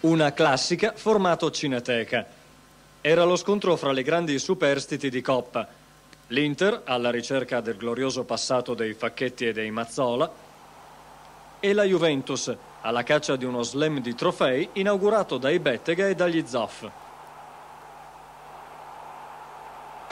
Una classica formato cineteca. Era lo scontro fra le grandi superstiti di Coppa. L'Inter, alla ricerca del glorioso passato dei Facchetti e dei Mazzola, e la Juventus, alla caccia di uno slam di trofei inaugurato dai Bettega e dagli Zoff.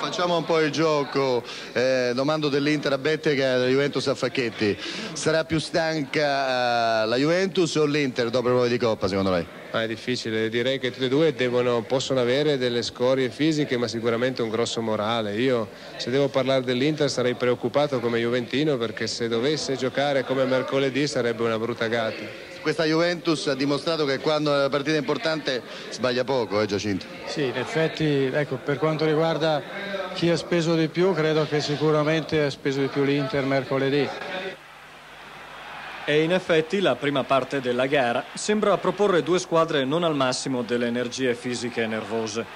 Facciamo un po' il gioco, eh, domando dell'Inter a Bettega e della Juventus a Facchetti. Sarà più stanca eh, la Juventus o l'Inter dopo le prove di Coppa secondo lei? Ah, è difficile, direi che tutte e due devono, possono avere delle scorie fisiche ma sicuramente un grosso morale. Io se devo parlare dell'Inter sarei preoccupato come Juventino perché se dovesse giocare come mercoledì sarebbe una brutta gatta questa Juventus ha dimostrato che quando è una partita importante sbaglia poco, eh Giacinto? Sì, in effetti, ecco, per quanto riguarda chi ha speso di più, credo che sicuramente ha speso di più l'Inter mercoledì. E in effetti la prima parte della gara sembra proporre due squadre non al massimo delle energie fisiche e nervose.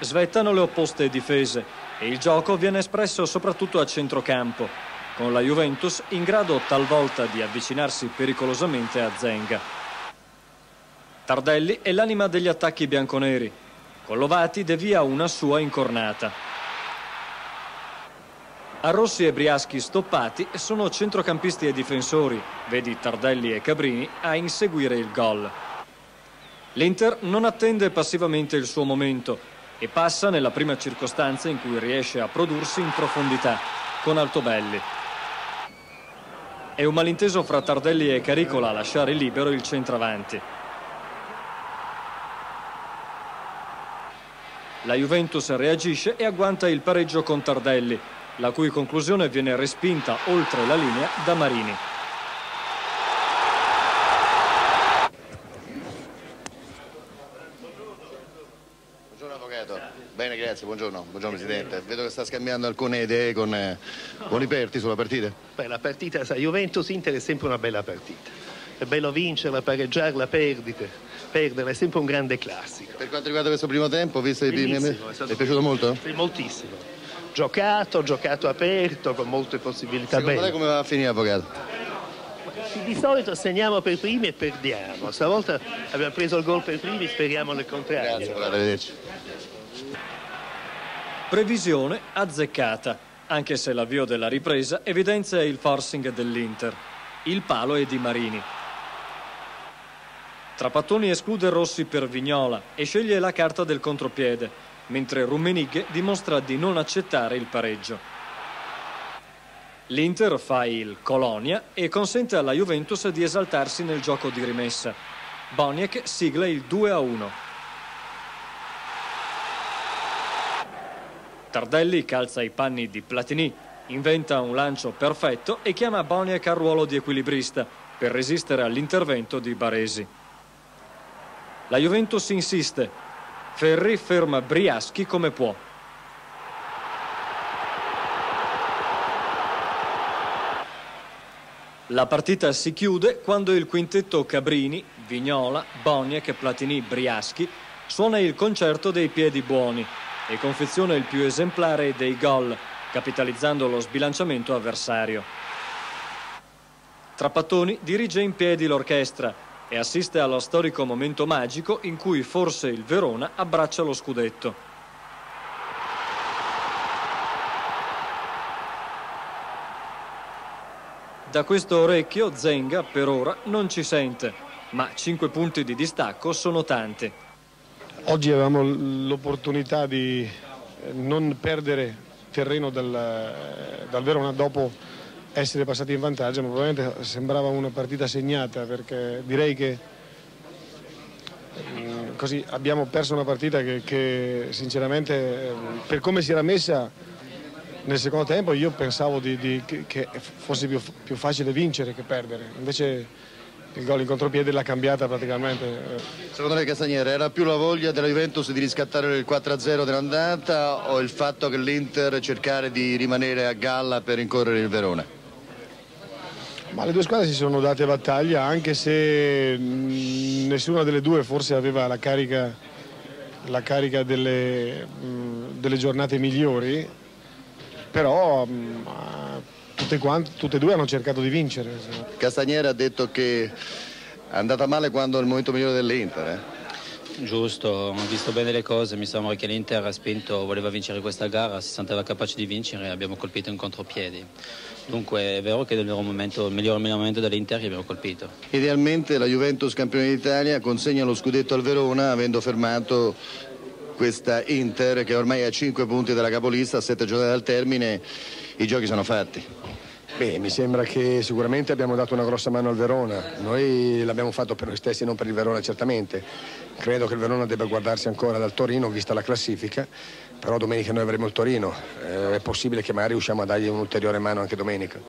Svettano le opposte difese e il gioco viene espresso soprattutto a centrocampo, con la Juventus in grado talvolta di avvicinarsi pericolosamente a Zenga. Tardelli è l'anima degli attacchi bianconeri. Con Lovati devia una sua incornata. Arrossi e Briaschi stoppati sono centrocampisti e difensori, vedi Tardelli e Cabrini, a inseguire il gol. L'Inter non attende passivamente il suo momento e passa nella prima circostanza in cui riesce a prodursi in profondità, con Altobelli. È un malinteso fra Tardelli e Caricola a lasciare libero il centravanti. La Juventus reagisce e agguanta il pareggio con Tardelli, la cui conclusione viene respinta oltre la linea da Marini. Bene, grazie, buongiorno, buongiorno Presidente. Vedo che sta scambiando alcune idee con, eh, con Iperti sulla partita. Beh, la partita, sa, Juventus-Inter è sempre una bella partita. È bello vincerla, pareggiarla, perdite. Perderla è sempre un grande classico. Per quanto riguarda questo primo tempo, visto i primi... È, è piaciuto molto? Sì, moltissimo. Giocato, giocato aperto, con molte possibilità Secondo belle. lei come va a finire, Avvocato? Di solito segniamo per primi e perdiamo. Stavolta abbiamo preso il gol per primi, speriamo nel contrario. Grazie, arrivederci. Previsione azzeccata, anche se l'avvio della ripresa evidenzia il forcing dell'Inter. Il palo è di Marini. Trapattoni esclude Rossi per Vignola e sceglie la carta del contropiede, mentre Rummenigge dimostra di non accettare il pareggio. L'Inter fa il Colonia e consente alla Juventus di esaltarsi nel gioco di rimessa. Boniek sigla il 2 a 1. Tardelli calza i panni di Platini, inventa un lancio perfetto e chiama Boniek al ruolo di equilibrista per resistere all'intervento di Baresi. La Juventus insiste. Ferri ferma Briaschi come può. La partita si chiude quando il quintetto Cabrini, Vignola, Boniek, Platini, Briaschi suona il concerto dei piedi buoni e confeziona il più esemplare dei gol, capitalizzando lo sbilanciamento avversario. Trapattoni dirige in piedi l'orchestra e assiste allo storico momento magico in cui forse il Verona abbraccia lo scudetto. Da questo orecchio Zenga per ora non ci sente, ma cinque punti di distacco sono tanti. Oggi avevamo l'opportunità di eh, non perdere terreno dal, dal, Verona dopo essere passati in vantaggio, ma probabilmente sembrava una partita segnata perché direi che mm, così abbiamo perso una partita che, che sinceramente per come si era messa nel secondo tempo io pensavo di, di, che fosse più, più, facile vincere che perdere, invece il gol in contropiede l'ha cambiata praticamente. Secondo lei Castaniere era più la voglia della Juventus di riscattare il 4-0 dell'andata o il fatto che l'Inter cercare di rimanere a galla per rincorrere il Verona? Ma le due squadre si sono date battaglia anche se nessuna delle due forse aveva la carica, la carica delle, delle giornate migliori però tutte, quante, tutte e due hanno cercato di vincere. Castagnera ha detto che È andata male quando è il momento migliore dell'Inter, eh? Giusto, ho visto bene le cose, mi sembra che l'Inter ha spinto, voleva vincere questa gara, si sentiva capace di vincere e abbiamo colpito in contropiedi. Dunque è vero che è il, momento, il miglior momento dell'Inter che abbiamo colpito. Idealmente la Juventus campione d'Italia consegna lo scudetto al Verona avendo fermato questa Inter che ormai ha 5 punti dalla capolista, a 7 giornate dal termine, i giochi sono fatti. Beh, mi sembra che sicuramente abbiamo dato una grossa mano al Verona, noi l'abbiamo fatto per noi stessi, non per il Verona certamente. Credo che il Verona debba guardarsi ancora dal Torino, vista la classifica, però domenica noi avremo il Torino, eh, è possibile che magari riusciamo a dargli un'ulteriore mano anche domenica.